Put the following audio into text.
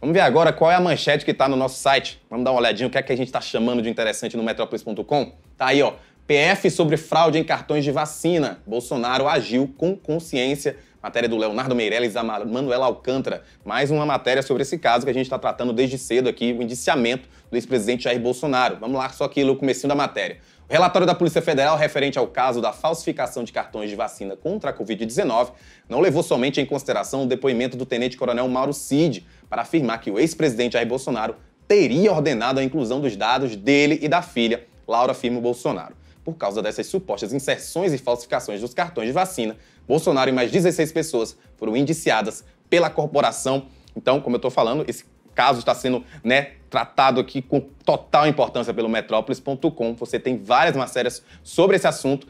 Vamos ver agora qual é a manchete que está no nosso site. Vamos dar uma olhadinha o que é que a gente está chamando de interessante no metrópolis.com. Tá aí, ó. PF sobre fraude em cartões de vacina. Bolsonaro agiu com consciência. Matéria do Leonardo Meirelles e Manuela Alcântara. Mais uma matéria sobre esse caso que a gente está tratando desde cedo aqui, o indiciamento do ex-presidente Jair Bolsonaro. Vamos lá, só aqui no começo da matéria. O relatório da Polícia Federal referente ao caso da falsificação de cartões de vacina contra a Covid-19 não levou somente em consideração o depoimento do tenente-coronel Mauro Cid para afirmar que o ex-presidente Jair Bolsonaro teria ordenado a inclusão dos dados dele e da filha, Laura Firmo Bolsonaro. Por causa dessas supostas inserções e falsificações dos cartões de vacina, Bolsonaro e mais 16 pessoas foram indiciadas pela corporação. Então, como eu estou falando, esse caso está sendo né, tratado aqui com total importância pelo metrópolis.com. Você tem várias matérias sobre esse assunto.